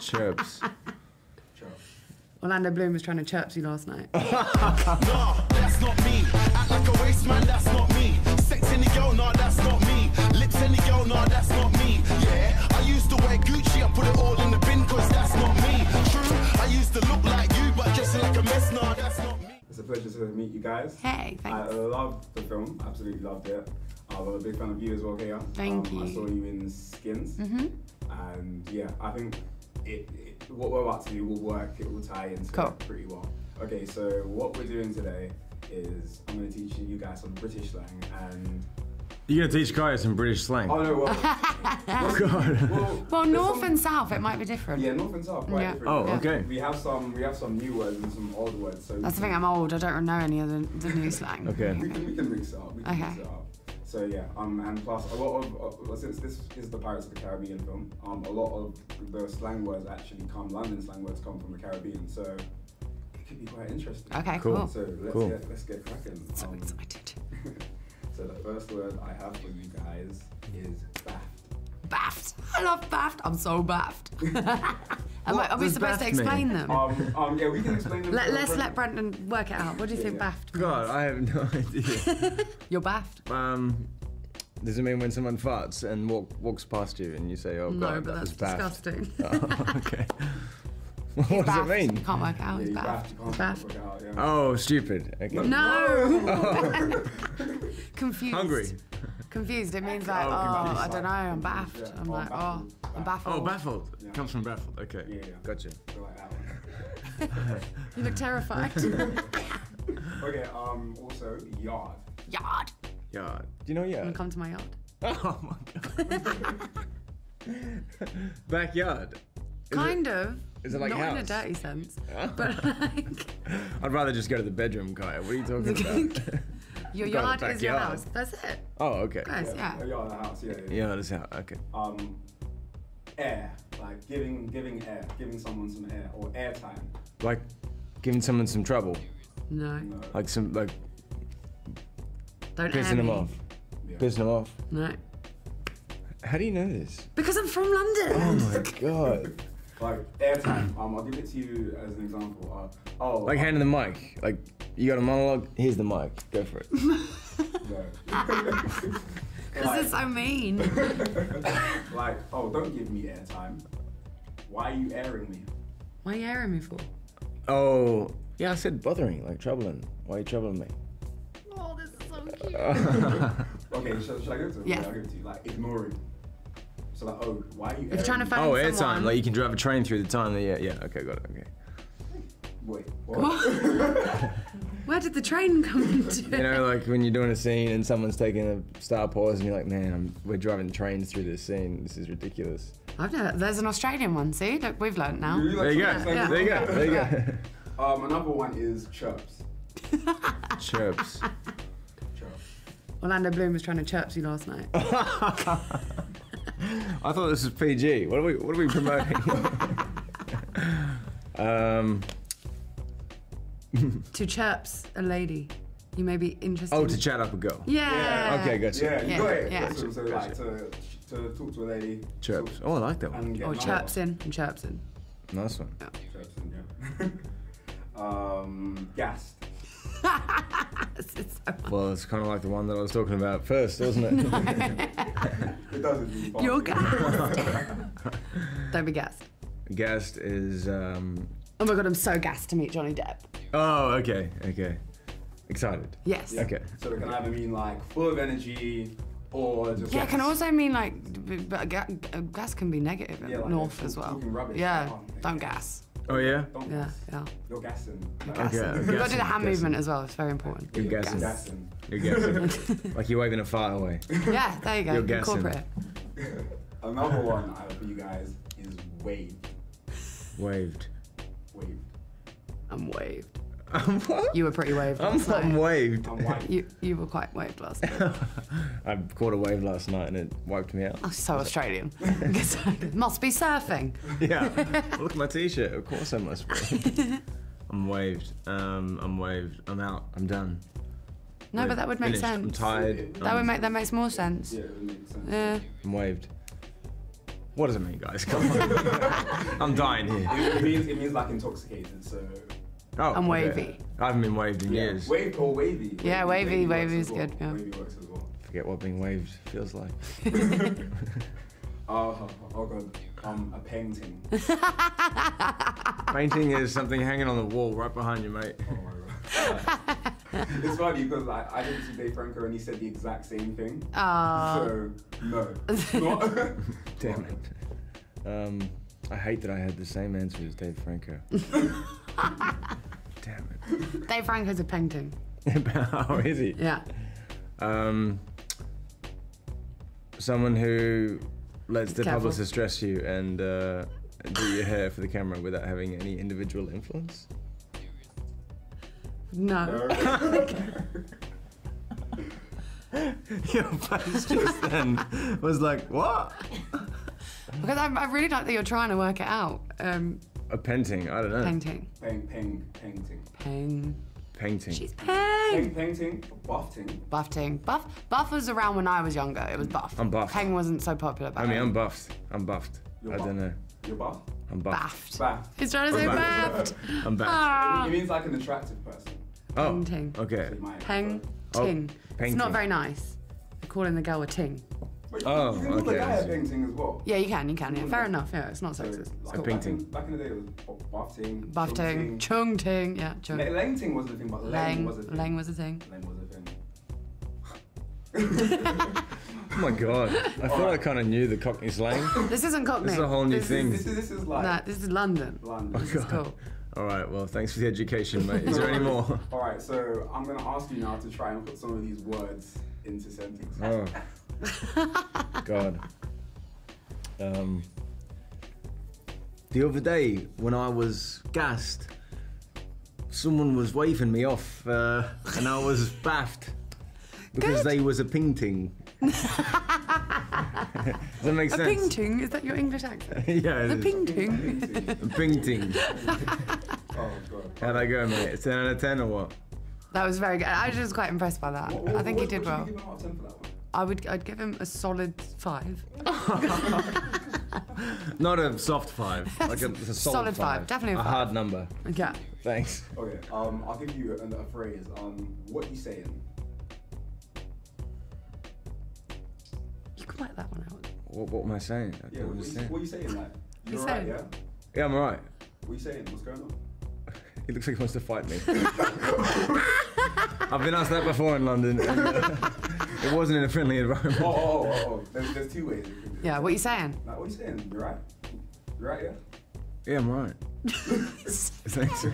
Chirps. Orlando Bloom was trying to chirp you last night. Nah, that's not me. Act like a waste man, that's not me. Sex in the girl, nah, that's not me. Lips in the girl, nah, that's not me. Yeah, I used to wear Gucci, I put it all in the bin, cause that's not me. True, I used to look like you, but dressing like a mess, nah, that's not me. It's a pleasure to meet you guys. Hey, I thanks. loved the film, absolutely loved it. I'm a big fan of you as well, Kaya. Thank um, I saw you in Skins. Mm-hmm. And yeah, I think it, it, what we're about to do will work, it will tie into Cool. it pretty well. Okay, so what we're doing today is I'm going to teach you guys some British slang and. You're gonna teach Kaya some British slang. Oh no, well. God. well, Well, north some- and south, it might be different. Yeah, north and south, quite Yeah. different. Oh, Yeah. okay. We have some, we have some new words and some old words. So That's the thing, I'm old. I don't know any of the, the new slang. Okay. We can, we can mix it up. We can Okay. mix it up. So yeah, um, and plus a lot of uh, since this is the Pirates of the Caribbean film, um, a lot of the slang words actually come London slang words come from the Caribbean, so it could be quite interesting. Okay, Cool. cool. So let's Cool. get let's get cracking. So Um, excited. so the first word I have for you guys is baft. Baffed. I love baffed. I'm so baffed. Am I, are we does supposed to baffed mean? explain them? Um, um, yeah, we can explain them. Let, let's for- let Brenton work it out. What do you Yeah, think yeah. baffed? God, I have no idea. You're baffed. um, does it mean when someone farts and walk, walks past you and you say, "Oh No, God, but that that's was baffed"? disgusting. Oh, okay. what does baffed. it mean? Can't work out. Yeah, He's you baffed. baft, He's baffed. work it out, yeah. Oh, stupid. Okay. No. Confused. Hungry. Confused. It means like, Oh, oh. I don't know. I'm baffed. Yeah. I'm Oh, like, oh. I'm baffled. Oh, baffled. Yeah. Comes from baffled. Okay. Yeah, yeah. Gotcha. So like that one. You look terrified. Okay. Um. Also, yard. yard. Yard. Do you know yeah? Wanna come to my yard? Oh my god. Backyard. Is kind of. is it like Not in a dirty sense, but like I'd rather just go to the bedroom, Kaya. What are you talking about? Your yard is your house. That's it. oh, okay. Guys, yeah. A yard, a house. Yeah. yeah. Yeah, that's how. Okay. um, air, like giving giving air, giving someone some air or airtime. Like giving someone some trouble, No. No, like some like Don't pissing them me. off, yeah. pissing them off. No. How do you know this? Because I'm from London. Oh my god. Like airtime. Um, I'll give it to you as an example. Uh, oh, Like handing the mic. Like you got a monologue. Here's the mic. Go for it. no. This is so mean. like, oh, don't give me airtime. Why are you airing me? Why are you airing me for? Oh, yeah. I said bothering, like troubling. Why are you troubling me? Oh, this is so cute. Okay, should, shall I give it to you? Yeah. I'll give it to you. Like ignoring. So like, oh, why are you? If you're trying to find Oh, airtime. someone, Like you can drive a train through the time. Yeah, yeah. Okay, got it. Okay. me? Wait. What? where did the train come into? You know, like when you're doing a scene and someone's taking a star pause, and you're like, "Man, I'm, we're driving trains through this scene. This is ridiculous." I've never, there's an Australian one. See, look, we've learnt now. You like There you go. There you go. There you go. Um, another one is chirps. Chirps. Chirps. Orlando Bloom was trying to chirp you last night. I thought this was PG. What are we? What are we promoting? um. to chirps a lady. You may be interested. Oh, to chat up a girl. Yeah. Okay, gotcha. Yeah, you Yeah, got it. yeah. So, so like to, to talk to a lady. Chirps. Oh, I like that one. And get Or number. chirps in and chirps in. Nice one. Chirps in, yeah. um, gassed. This is so Well, it's kind of like the one that I was talking about first, wasn't it? It doesn't You're gassed. Don't be gassed. Gassed is. Um... Oh my god, I'm so gassed to meet Johnny Depp. Oh, okay, okay. Excited. Yes. Yeah. Okay. So it can either mean like full of energy or just. Yeah, like, it can also mean like, but ga- uh, gas can be negative in Yeah, like north as well. Yeah, don't gas. Oh yeah. Don't Yeah, gas. yeah. You're gassing. Gassing. Okay, You've got to do the hand gassing. movement as well. It's very important. You're You're gassing. gassing. You're gassing. like you're waving a fart away. Yeah, there you go. You're gassing. Incorporate it. Another one I have for you guys is wave. Waved. Wave. I'm waved. I'm what? You were pretty waved I'm last not night. waved. I'm white. You you were quite waved last night. I caught a wave last night and it wiped me out. Oh, so Australian. Guess I- must be surfing. Yeah. Look at my t-shirt. Of course I must be. I'm waved. Um, I'm waved. I'm out. I'm done. No, but that would make Finished. I'm tired. That would I'm, make that makes more sense. Yeah, it makes sense. Yeah. I'm waved. What does it mean, guys? Come on. I'm dying here. It, it means it means like intoxicated. So Oh, I'm okay. wavy. I haven't been waved in yeah, years. wave or wavy. Yeah, wavy- works wavy as is well. good, yeah. Wavy works as well. Forget what being waved feels like. Oh, oh god, um, a painting. Painting is something hanging on the wall right behind you, mate. Oh my god. it's funny because like, I didn't see Dave Franco and he said the exact same thing. So no, not. Damn it. Um, I hate that I had the same answer as Dave Franco. Damn it. Dave Franco's a painting. it. How is he? Yeah. Um, someone who lets the Careful. publicist dress you and uh, do your hair for the camera without having any individual influence. No. Your face just then was like, what? Because I, I really like that you're trying to work it out. Um, A painting? I don't know. painting. Peng, peng, painting. Peng. Painting. She's Peng, peng. painting, buffing. Buffing. Buff. Buff was around when I was younger. It was buff. I'm buffed. Peng wasn't so popular back I mean, then. I'm buffed. I'm buffed. You're I don't know. You're buff? I'm buffed. Baffed. Baff. He's trying to say I'm baffed. I'm baffed. Ah. It means like an attractive person. Oh, Painting. okay. So you might- Peng. Oh, Ting. It's not very nice. They're calling the girl a ting. But you, Oh, you can call the okay, guy I a see. painting as well. Yeah, you can. You can. Yeah, fair enough. Yeah, it's not So, sexist. It's like, cool. A painting. Back in, back in the day, it was buffing. Buffing. Chung ting. Yeah, chung. Le- Lengting was the thing, but Leng, was a thing. Lang was a thing. Leng was a thing. Oh my god. I thought I kind of knew the Cockney slang. This isn't Cockney. This is a whole new This thing. This is this is like Nah, this is London. London. Oh this is cool. All right, well, thanks for the education, mate. Is there any more? All right, so I'm gonna ask you now to try and put some of these words into sentences. Oh. God. Um, the other day, when I was gassed, someone was waving me off, uh, and I was baffed because Good. they was a painting. Does that make A sense? painting? Is that your English accent? yeah, it A painting. A painting. Oh god. How'd I go, mate? A 10 out of 10 or what? That was very good. I was just quite impressed by that. What- what- I think he what- did what well. Should we give him out of 10 for that one? I would. I'd give him a solid five. Not a soft five, like a, a solid, Solid five, definitely a a hard number. Yeah. Thanks. Okay, um, I'll give you a, a phrase. Um, what are you saying? You can work that one out. What, what am I saying? I Yeah, don't what you, understand. what you saying? Like, you you're right, saying? yeah. Yeah, I'm alright. What are you saying? What's going on? He looks like he wants to fight me. I've been asked that before in London. And, it wasn't in a friendly environment. Oh, oh, oh, oh. There's, there's two ways. You can do it. Yeah. What you saying? Like, what you saying? You're right. You're right, yeah. Yeah, I'm right. Thanks.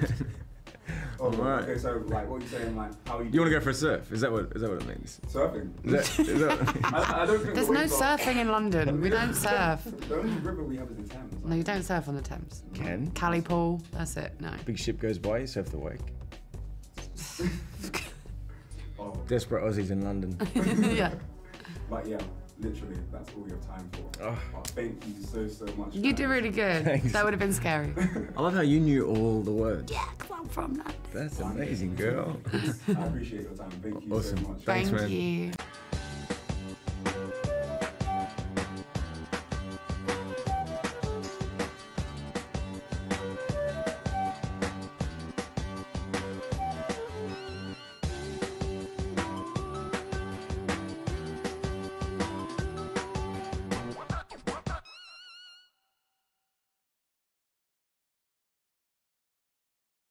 Oh, Alright. Okay, so like, what are you saying? Like, how you? You want to go for a surf? Is that what? Is that what it means? surfing? Is that, is that, I, I don't think There's no surfing in London. We don't surf. The only river we have is the Thames. No, you don't surf on the Thames. Can. Cali pool. That's it. No. Big ship goes by, you surf the wake. Desperate Aussies in London. yeah. but yeah, literally, that's all we have time for. Oh. But thank you so so much. You did really good. Thanks. That would have been scary. I love how you knew all the words. yeah, 'cause I'm from London. That's amazing, girl. I appreciate your time. Thank you Awesome. so much. Thanks, Thank man. you.